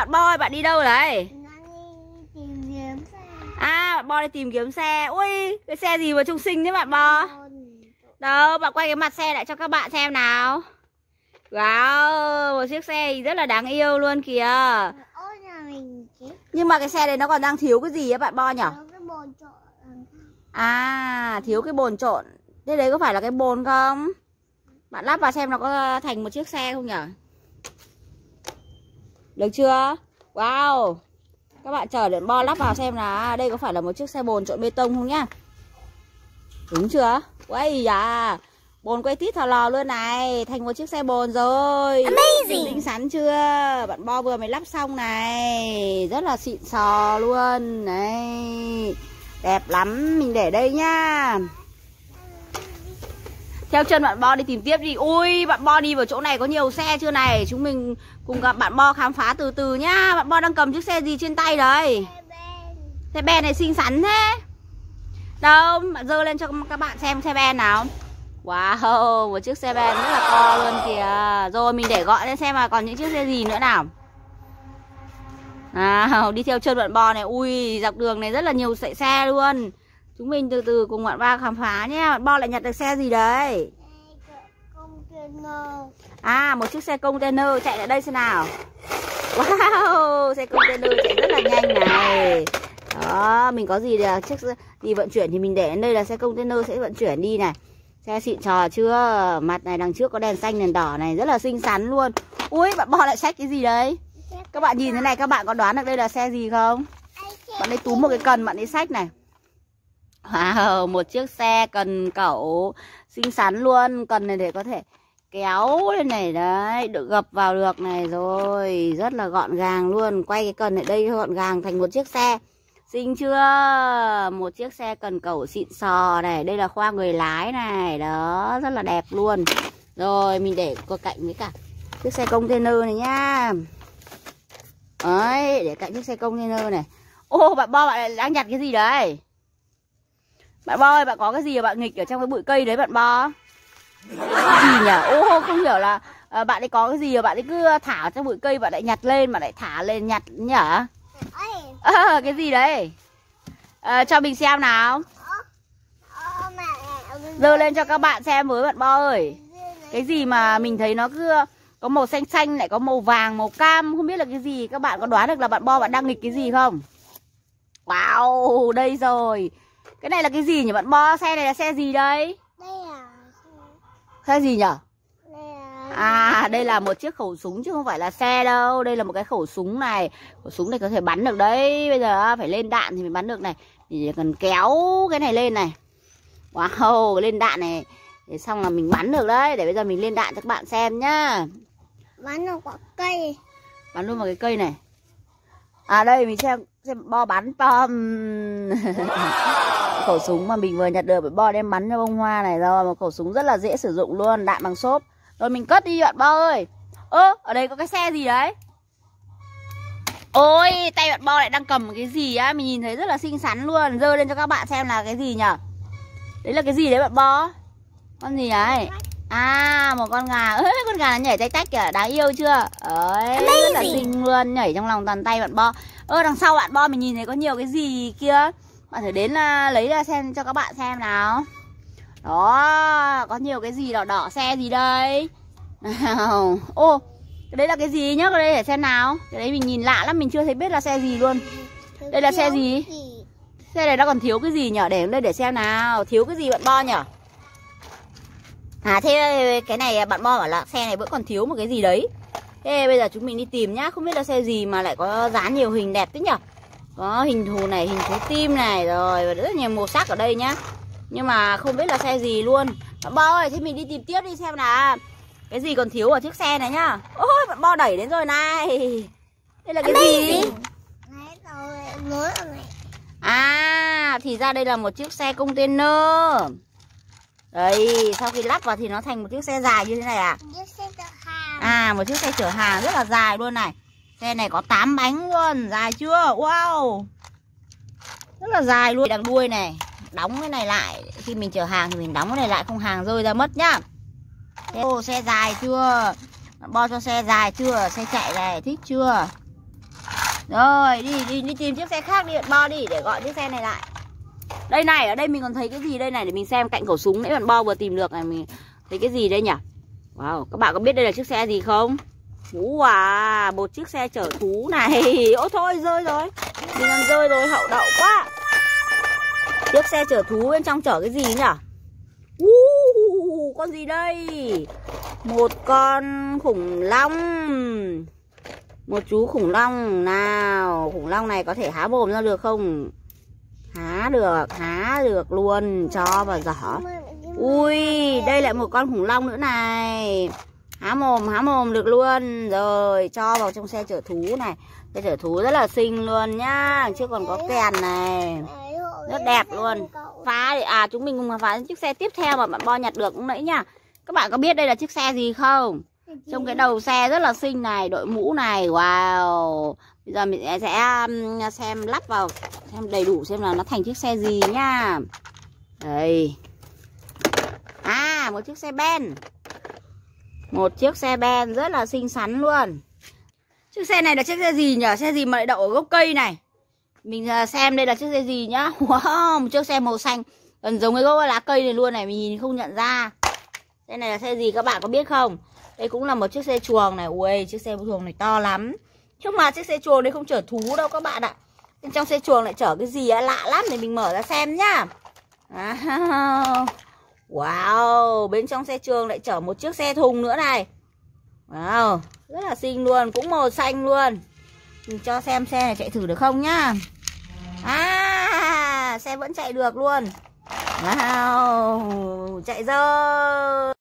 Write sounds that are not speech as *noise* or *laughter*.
bạn Bo ơi, bạn đi đâu đấy? À, bạn Bo đi tìm kiếm xe. Ui, cái xe gì mà trung sinh thế bạn Bo? Đâu, bạn quay cái mặt xe lại cho các bạn xem nào. Wow, một chiếc xe rất là đáng yêu luôn kìa. Nhưng mà cái xe này nó còn đang thiếu cái gì á bạn Bo nhỉ? À, thiếu cái bồn trộn. Thế đấy có phải là cái bồn không? Bạn lắp vào xem nó có thành một chiếc xe không nhỉ? Được chưa? Wow. Các bạn chờ điện bo lắp vào xem là đây có phải là một chiếc xe bồn trộn bê tông không nhá? Đúng chưa? Quay à. Bồn quay tít thò lò luôn này, thành một chiếc xe bồn rồi. Amazing. Xinh xắn chưa? Bạn bo vừa mới lắp xong này, rất là xịn sò luôn. Này. Đẹp lắm, mình để đây nhá. Theo chân bạn Bo đi tìm tiếp đi. Ui bạn Bo đi vào chỗ này có nhiều xe chưa này? Chúng mình cùng gặp bạn Bo khám phá từ từ nhá. Bạn Bo đang cầm chiếc xe gì trên tay đấy Xe ben. Xe này xinh xắn thế. Đâu bạn dơ lên cho các bạn xem xe ben nào. Wow một chiếc xe ben rất là to luôn kìa. Rồi mình để gọi lên xem là còn những chiếc xe gì nữa nào. Nào đi theo chân bạn Bo này. Ui dọc đường này rất là nhiều sợi xe luôn Chúng mình từ từ cùng bạn Ba khám phá nhé. Bạn Bo lại nhặt được xe gì đấy? À một chiếc xe container chạy lại đây xem nào. Wow, Xe container chạy rất là nhanh này. Đó, mình có gì là chiếc gì vận chuyển thì mình để đến đây là xe container sẽ vận chuyển đi này. Xe xịn trò chưa? Mặt này đằng trước có đèn xanh, đèn đỏ này, Rất là xinh xắn luôn. Ui, bạn Bo lại xách cái gì đấy? Các bạn nhìn thế này, các bạn có đoán được đây là xe gì không? Bạn ấy túm một cái cần, bạn ấy xách này. Wow, một chiếc xe cần cẩu xinh xắn luôn. Cần này để có thể kéo lên này đấy Được gập vào được này. Rồi Rất là gọn gàng luôn. Quay cái cần ở đây gọn gàng thành một chiếc xe. Xinh chưa? Một chiếc xe cần cẩu xịn sò này. Đây là khoa người lái này. Đó, rất là đẹp luôn. Rồi, mình để qua cạnh với cả Chiếc xe container này nhá. Đấy, để cạnh chiếc xe container này. Ô, bạn Bo bạn đang nhặt cái gì đấy? Bạn Bo ơi, bạn có cái gì mà bạn nghịch ở trong cái bụi cây đấy bạn Bo? Cái gì nhỉ? Ô, không hiểu là à, bạn ấy có cái gì mà bạn ấy cứ thả ở trong bụi cây bạn lại nhặt lên, mà lại thả lên nhặt nhỉ? À, cái gì đấy? À, cho mình xem nào. Dơ lên cho các bạn xem với bạn Bo ơi. Cái gì mà mình thấy nó cứ có màu xanh xanh lại có màu vàng, màu cam, không biết là cái gì. Các bạn có đoán được là bạn Bo bạn đang nghịch cái gì không? Wow, đây rồi. Cái này là cái gì nhỉ bạn Bo? Xe này là xe gì đây? Đây là Xe gì nhỉ? À, đây là một chiếc khẩu súng chứ không phải là xe đâu. Đây là một cái khẩu súng này. Khẩu súng này có thể bắn được đấy. Bây giờ phải lên đạn thì mới bắn được này. Thì chỉ cần kéo cái này lên này. Wow, lên đạn này. Để xong là mình bắn được đấy. Để bây giờ mình lên đạn cho các bạn xem nhá. bắn vào quả cây. Bắn luôn vào cái cây này. À đây mình xem xem bo bắn bom. *laughs* khẩu súng mà mình vừa nhặt được bị bo đem bắn cho bông hoa này rồi. Một khẩu súng rất là dễ sử dụng luôn, đạn bằng xốp. Rồi mình cất đi bạn bo ơi. Ơ, ở đây có cái xe gì đấy? Ôi, tay bạn bo lại đang cầm cái gì á, mình nhìn thấy rất là xinh xắn luôn. Dơ lên cho các bạn xem là cái gì nhở? Đấy là cái gì đấy bạn bo? Con gì đấy? À, một con gà. Ơ, con gà nó nhảy tách tách kìa, đáng yêu chưa? Đấy, rất là xinh luôn, nhảy trong lòng toàn tay bạn bo. Ơ, đằng sau bạn bo mình nhìn thấy có nhiều cái gì kia. Bạn thử đến à, lấy ra xem cho các bạn xem nào. Đó, có nhiều cái gì đỏ đỏ xe gì đây? Nào. Ô, cái đấy là cái gì nhá, cái đấy để xem nào. Cái đấy mình nhìn lạ lắm, mình chưa thấy biết là xe gì luôn. Đây là xe gì? Xe này nó còn thiếu cái gì nhở? Để đây để xem nào. Thiếu cái gì bạn bo nhở? À thế cái này bạn bo bảo là xe này vẫn còn thiếu một cái gì đấy. Thế bây giờ chúng mình đi tìm nhá, không biết là xe gì mà lại có dán nhiều hình đẹp thế nhở? Có hình thù này, hình thú tim này rồi và rất nhiều màu sắc ở đây nhá. Nhưng mà không biết là xe gì luôn. Bạn bo ơi, thế mình đi tìm tiếp đi xem nào. Cái gì còn thiếu ở chiếc xe này nhá. Ôi, bạn bo đẩy đến rồi này. Đây là cái gì? Đấy ở này. À, thì ra đây là một chiếc xe container. Đây, sau khi lắp vào thì nó thành một chiếc xe dài như thế này à? À, một chiếc xe chở hàng rất là dài luôn này. Xe này có 8 bánh luôn, dài chưa? Wow. Rất là dài luôn. Đằng đuôi này, đóng cái này lại. Khi mình chở hàng thì mình đóng cái này lại không hàng rơi ra mất nhá. Ô, xe dài chưa? Bo cho xe dài chưa? Xe chạy này, thích chưa? Rồi đi đi đi tìm chiếc xe khác đi Bo đi để gọi chiếc xe này lại Đây này ở đây mình còn thấy cái gì đây này để mình xem cạnh khẩu súng nãy bạn Bo vừa tìm được này mình thấy cái gì đây nhỉ Wow các bạn có biết đây là chiếc xe gì không Wow à, một chiếc xe chở thú này. *laughs* Ôi thôi rơi rồi. Mình làm rơi rồi hậu đậu quá. Chiếc xe chở thú bên trong chở cái gì nhỉ? Uh, Con gì đây? Một con khủng long. Một chú khủng long. Nào Khủng long này có thể há mồm ra được không? Há được Há được luôn Cho vào giỏ. Ui Đây lại một con khủng long nữa này. Há mồm há mồm, được luôn. Rồi, cho vào trong xe chở thú này. Xe chở thú rất là xinh luôn nhá. Chứ còn có kèn này. Rất đẹp luôn. Phá thì à chúng mình cùng phá chiếc xe tiếp theo mà bạn bo nhặt được lúc nãy nha các bạn có biết đây là chiếc xe gì không? Trong cái đầu xe rất là xinh này, đội mũ này. Wow. Bây giờ mình sẽ um, xem lắp vào, xem đầy đủ xem là nó thành chiếc xe gì nhá. Đây. À một chiếc xe ben một chiếc xe ben rất là xinh xắn luôn. Chiếc xe này là chiếc xe gì nhỉ? Xe gì mà lại đậu ở gốc cây này? Mình à, xem đây là chiếc xe gì nhá. *laughs* Wow, một chiếc xe màu xanh. Gần giống cái gốc lá cây này luôn này Mình nhìn không nhận ra. Xe này là xe gì các bạn có biết không? Đây cũng là một chiếc xe chuồng này. Ui, chiếc xe chuồng này to lắm. Nhưng mà chiếc xe chuồng này không chở thú đâu các bạn ạ. Bên trong xe chuồng lại chở cái gì á? Lạ lắm Để mình mở ra xem nhá. Wow wow, Bên trong xe trường lại chở một chiếc xe thùng nữa này. Wow, Rất là xinh luôn, Cũng màu xanh luôn. Mình cho xem xe này chạy thử được không nhá. À xe vẫn chạy được luôn. Wow, Chạy rồi